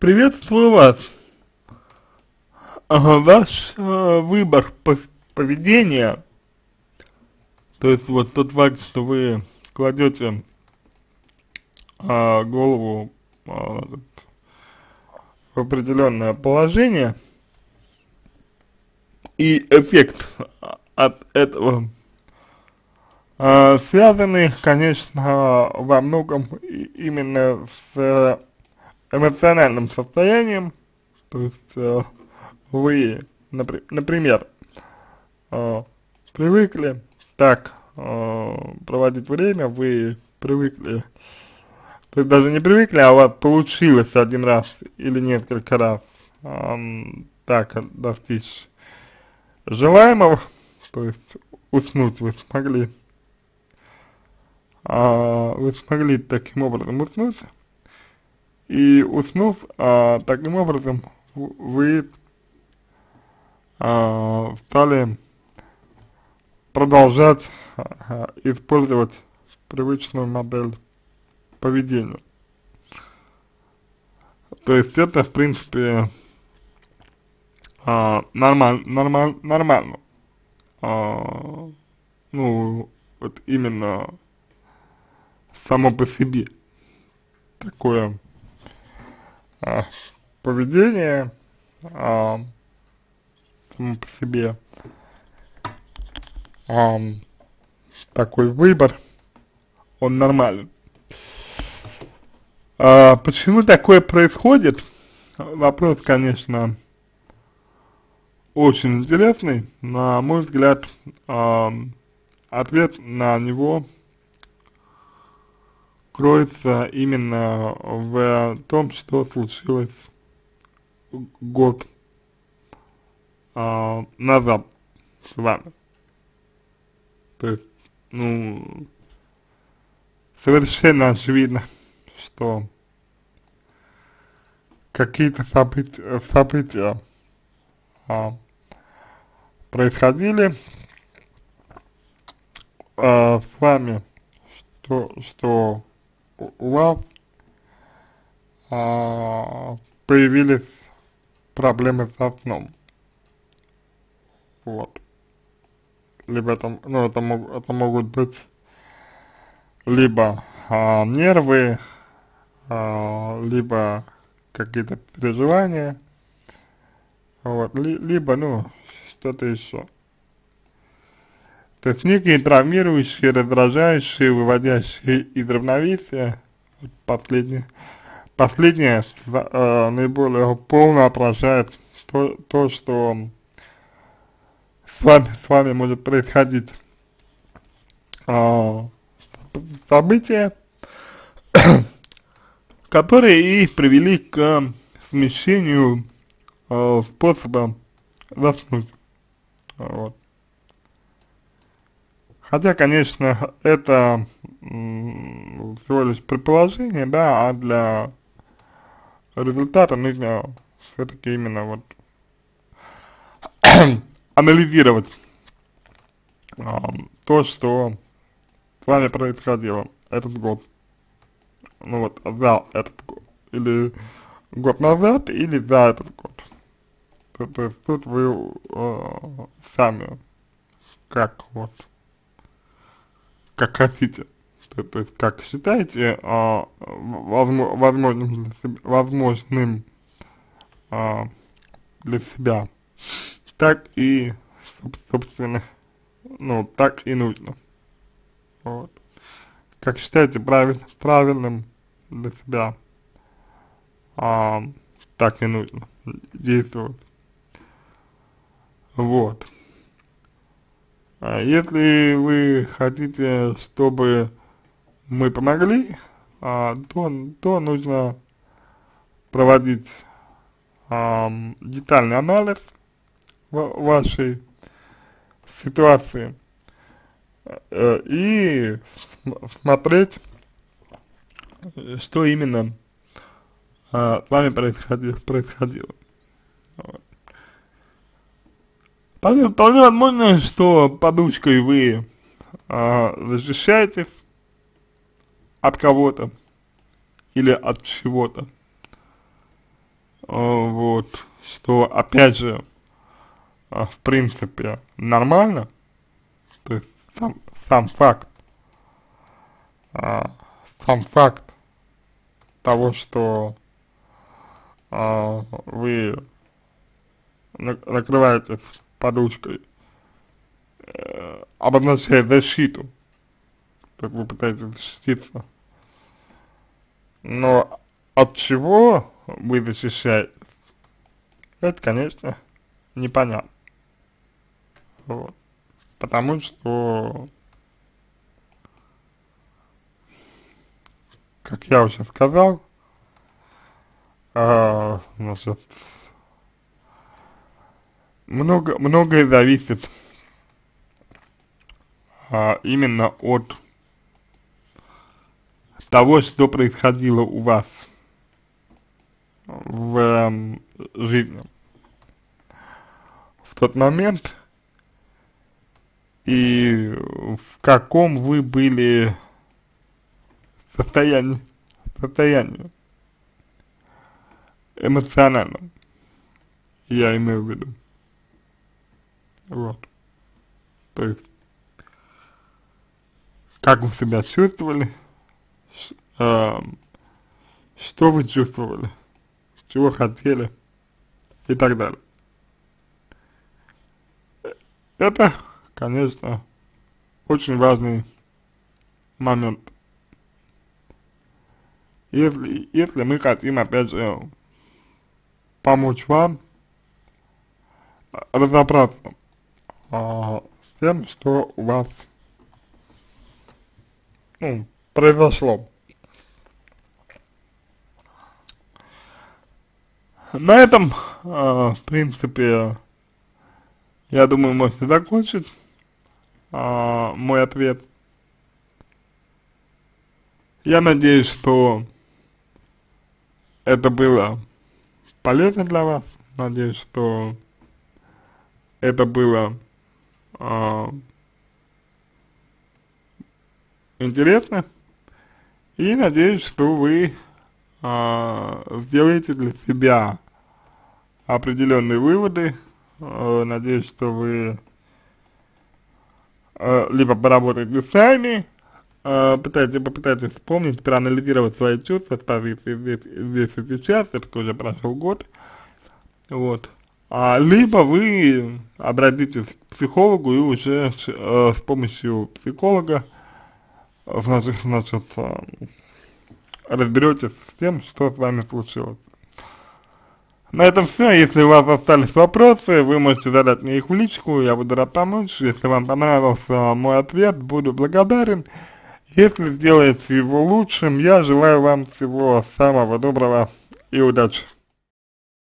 Приветствую вас. Ваш э, выбор поведения, то есть вот тот факт, что вы кладете э, голову э, в определенное положение, и эффект от этого э, связаны, конечно, во многом именно с эмоциональным состоянием, то есть э, вы, напр например, э, привыкли так э, проводить время, вы привыкли, то есть даже не привыкли, а у вас получилось один раз или несколько раз э, так достичь желаемого, то есть уснуть вы смогли, а, вы смогли таким образом уснуть, и уснув, а, таким образом вы а, стали продолжать а, использовать привычную модель поведения. То есть это, в принципе, а, нормаль, нормаль, нормально. А, ну, вот именно само по себе такое а, поведение а, само по себе, а, такой выбор, он нормален. А, почему такое происходит? Вопрос, конечно, очень интересный, на мой взгляд, а, ответ на него кроется именно в том, что случилось год а, назад с вами. То есть, ну, совершенно очевидно, что какие-то события, события а, происходили а, с вами, что, что у вас а, появились проблемы со сном. Вот. Либо это, ну, это, мог, это могут быть либо а, нервы, а, либо какие-то переживания, вот, ли, либо, ну, что-то еще. То есть некие травмирующие, раздражающие, выводящие из равновесия, последнее, последнее э, наиболее полно отражает то, то, что с вами, с вами может происходить э, события, которые и привели к смещению э, способа заснуть. Вот. Хотя, конечно, это всего лишь предположение, да, а для результата нужно все-таки именно вот анализировать э, то, что с вами происходило этот год. Ну вот, за этот год. Или год назад, или за этот год. То, то есть тут вы э, сами как вот как хотите, то, то есть как считаете а, возможным, возможным а, для себя, так и, собственно, ну, так и нужно. Вот. Как считаете правиль, правильным для себя, а, так и нужно действовать. Вот. А если вы хотите, чтобы мы помогли, а, то, то нужно проводить детальный анализ вашей ситуации э, и смотреть, что именно а, с вами происходило. происходило. Вот. Вполне, возможно, что подушкой вы а, защищаетесь от кого-то или от чего-то. вот, что опять же, в принципе, нормально, то есть сам, сам факт, сам факт того, что вы накрываетесь подушкой, э, обозначает защиту, как вы пытаетесь защититься. Но от чего вы защищаетесь, это, конечно, непонятно. Вот. Потому что, как я уже сказал, а, значит, много, многое зависит а, именно от того, что происходило у вас в э, жизни в тот момент и в каком вы были состоянии, состоянии эмоциональном, я имею в виду. Вот. То есть, как вы себя чувствовали, э, что вы чувствовали, чего хотели и так далее. Это, конечно, очень важный момент. Если, если мы хотим, опять же, помочь вам разобраться а, с тем, что у вас ну, произошло. На этом, а, в принципе, я думаю, можно закончить а, мой ответ. Я надеюсь, что это было полезно для вас. Надеюсь, что это было э, интересно. И надеюсь, что вы э, сделаете для себя определенные выводы. Э, надеюсь, что вы э, либо поработаете сами, э, пытаетесь, попытаетесь вспомнить, проанализировать свои чувства с позиции здесь, здесь и сейчас, это уже прошел год, вот, а, либо вы обратитесь к психологу и уже э, с помощью психолога значит, значит э, разберетесь с тем, что с вами случилось. На этом все. Если у вас остались вопросы, вы можете задать мне их в личку, я буду рад помочь. Если вам понравился мой ответ, буду благодарен. Если сделаете его лучшим, я желаю вам всего самого доброго и удачи.